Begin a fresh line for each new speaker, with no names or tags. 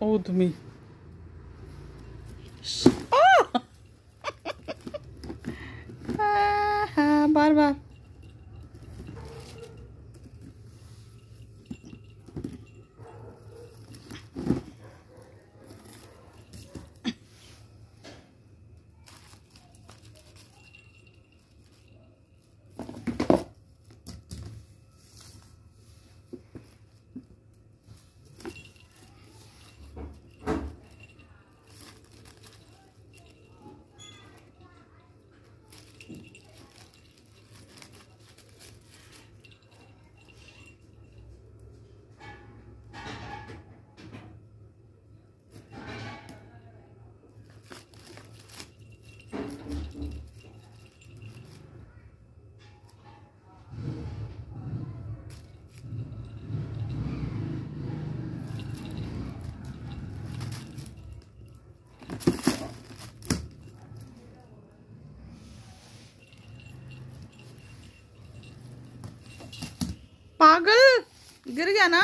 old me. Oh! ah, ah Barbara. पागल गिर गया ना